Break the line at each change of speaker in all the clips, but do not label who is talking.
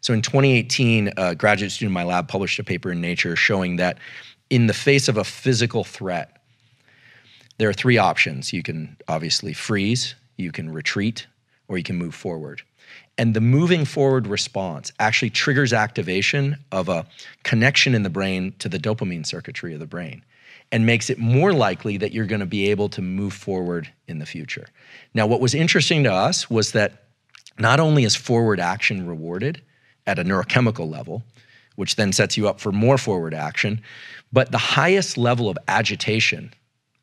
So in 2018, a graduate student in my lab published a paper in Nature showing that in the face of a physical threat, there are three options. You can obviously freeze, you can retreat, or you can move forward. And the moving forward response actually triggers activation of a connection in the brain to the dopamine circuitry of the brain and makes it more likely that you're going to be able to move forward in the future. Now, what was interesting to us was that not only is forward action rewarded at a neurochemical level, which then sets you up for more forward action, but the highest level of agitation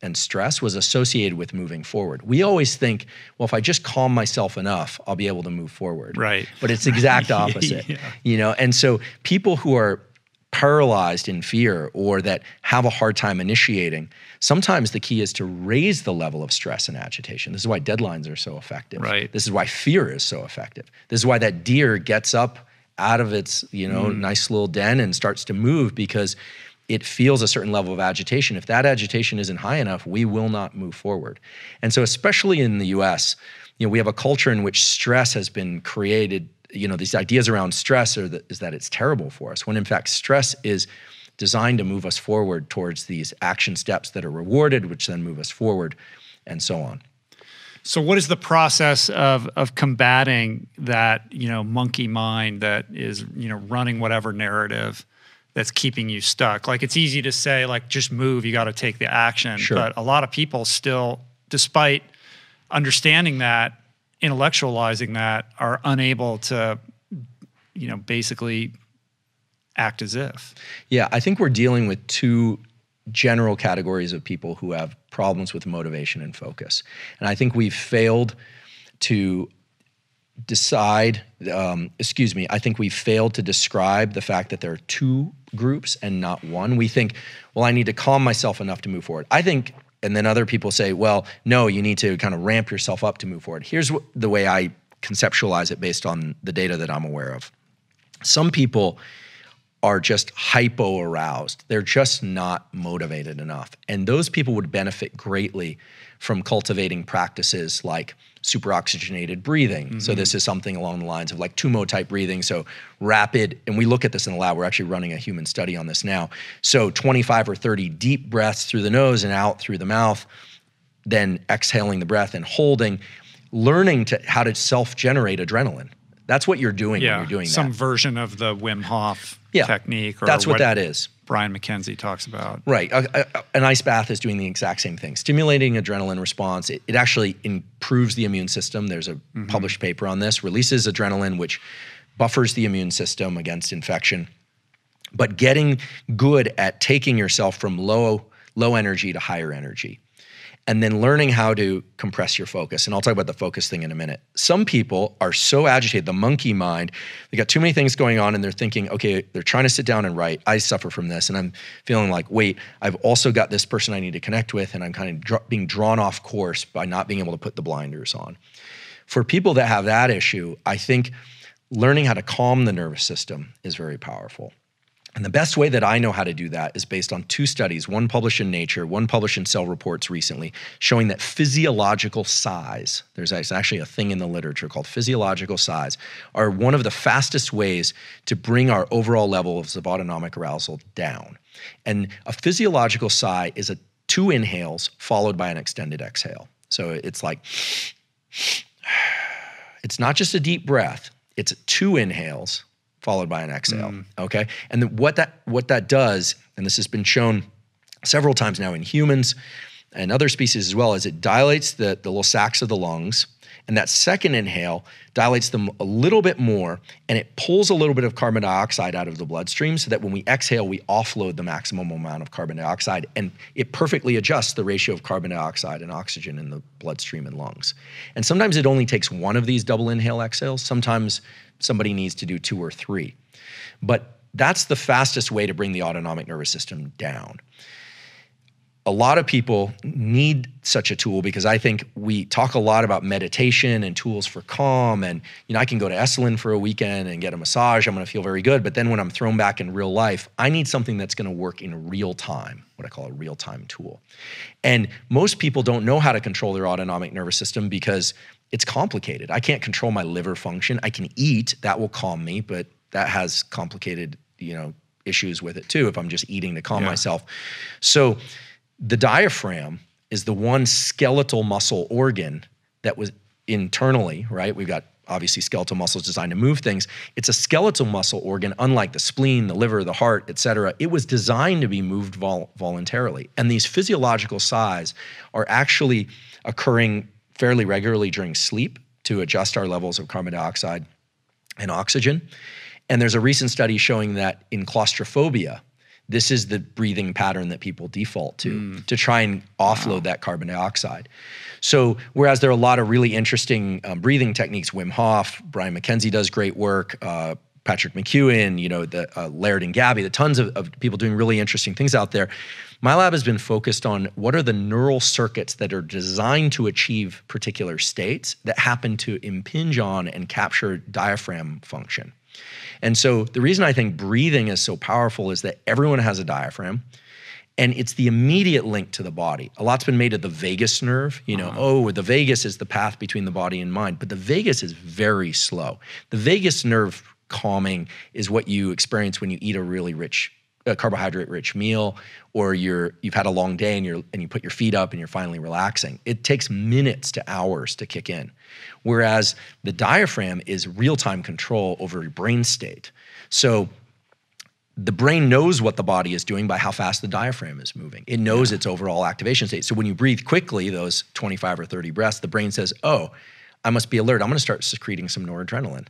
and stress was associated with moving forward. We always think, well, if I just calm myself enough, I'll be able to move forward.
Right.
But it's the exact opposite. yeah. You know, and so people who are paralyzed in fear or that have a hard time initiating, sometimes the key is to raise the level of stress and agitation. This is why deadlines are so effective.
Right.
This is why fear is so effective. This is why that deer gets up out of its, you know, mm. nice little den and starts to move because it feels a certain level of agitation. If that agitation isn't high enough, we will not move forward. And so especially in the US, you know, we have a culture in which stress has been created you know these ideas around stress are that, is that it's terrible for us when in fact stress is designed to move us forward towards these action steps that are rewarded which then move us forward and so on
so what is the process of of combating that you know monkey mind that is you know running whatever narrative that's keeping you stuck like it's easy to say like just move you got to take the action
sure.
but a lot of people still despite understanding that intellectualizing that are unable to, you know, basically act as if.
Yeah, I think we're dealing with two general categories of people who have problems with motivation and focus. And I think we've failed to decide, um, excuse me, I think we've failed to describe the fact that there are two groups and not one. We think, well, I need to calm myself enough to move forward. I think and then other people say, well, no, you need to kind of ramp yourself up to move forward. Here's what, the way I conceptualize it based on the data that I'm aware of. Some people are just hypo aroused. They're just not motivated enough. And those people would benefit greatly from cultivating practices like superoxygenated breathing. Mm-hmm. So this is something along the lines of like Tummo type breathing. So rapid, and we look at this in the lab. We're actually running a human study on this now. So 25 or 30 deep breaths through the nose and out through the mouth, then exhaling the breath and holding, learning to how to self-generate adrenaline. That's what you're doing
yeah,
when you're doing
some
that.
version of the Wim Hof
yeah,
technique.
Or that's what, what that is.
Brian McKenzie talks about.
Right. A, a, an ice bath is doing the exact same thing, stimulating adrenaline response. It, it actually improves the immune system. There's a mm-hmm. published paper on this, releases adrenaline, which buffers the immune system against infection. But getting good at taking yourself from low, low energy to higher energy and then learning how to compress your focus. And I'll talk about the focus thing in a minute. Some people are so agitated, the monkey mind, they got too many things going on and they're thinking, okay, they're trying to sit down and write. I suffer from this. And I'm feeling like, wait, I've also got this person I need to connect with. And I'm kind of dr- being drawn off course by not being able to put the blinders on. For people that have that issue, I think learning how to calm the nervous system is very powerful. And the best way that I know how to do that is based on two studies, one published in Nature, one published in Cell Reports recently, showing that physiological sighs, there's actually a thing in the literature called physiological sighs, are one of the fastest ways to bring our overall levels of autonomic arousal down. And a physiological sigh is a two inhales followed by an extended exhale. So it's like, it's not just a deep breath, it's two inhales followed by an exhale. Mm. Okay, and the, what that what that does, and this has been shown several times now in humans and other species as well, is it dilates the the little sacs of the lungs. And that second inhale dilates them a little bit more and it pulls a little bit of carbon dioxide out of the bloodstream so that when we exhale, we offload the maximum amount of carbon dioxide. And it perfectly adjusts the ratio of carbon dioxide and oxygen in the bloodstream and lungs. And sometimes it only takes one of these double inhale exhales. Sometimes somebody needs to do two or three. But that's the fastest way to bring the autonomic nervous system down. A lot of people need such a tool because I think we talk a lot about meditation and tools for calm. And you know, I can go to Esalen for a weekend and get a massage. I'm going to feel very good. But then when I'm thrown back in real life, I need something that's going to work in real time, what I call a real time tool. And most people don't know how to control their autonomic nervous system because it's complicated. I can't control my liver function. I can eat, that will calm me, but that has complicated, you know, issues with it too if I'm just eating to calm
Yeah.
myself. So the diaphragm is the one skeletal muscle organ that was internally, right? We've got obviously skeletal muscles designed to move things. It's a skeletal muscle organ, unlike the spleen, the liver, the heart, et cetera. It was designed to be moved vol- voluntarily. And these physiological sighs are actually occurring fairly regularly during sleep to adjust our levels of carbon dioxide and oxygen. And there's a recent study showing that in claustrophobia, this is the breathing pattern that people default to to try and offload that carbon dioxide. So, whereas there are a lot of really interesting um, breathing techniques, Wim Hof, Brian McKenzie does great work, uh, Patrick McKeown, you know, the uh, Laird and Gabby, the tons of, of people doing really interesting things out there. My lab has been focused on what are the neural circuits that are designed to achieve particular states that happen to impinge on and capture diaphragm function. And so the reason I think breathing is so powerful is that everyone has a diaphragm and it's the immediate link to the body. A lot's been made of the vagus nerve. You know, uh-huh. oh, the vagus is the path between the body and mind, but the vagus is very slow. The vagus nerve calming is what you experience when you eat a really rich uh, carbohydrate rich meal or you're you've had a long day and you're and you put your feet up and you're finally relaxing it takes minutes to hours to kick in whereas the diaphragm is real-time control over your brain state so the brain knows what the body is doing by how fast the diaphragm is moving. It knows its overall activation state. So when you breathe quickly, those 25 or 30 breaths, the brain says, oh, I must be alert. I'm going to start secreting some noradrenaline.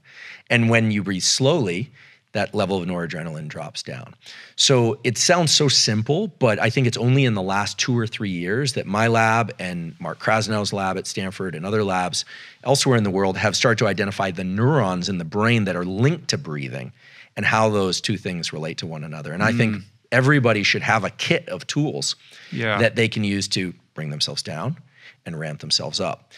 And when you breathe slowly, that level of noradrenaline drops down. So it sounds so simple, but I think it's only in the last two or three years that my lab and Mark Krasnow's lab at Stanford and other labs elsewhere in the world have started to identify the neurons in the brain that are linked to breathing and how those two things relate to one another. And I think mm. everybody should have a kit of tools
Yeah.
that they can use to bring themselves down and ramp themselves up.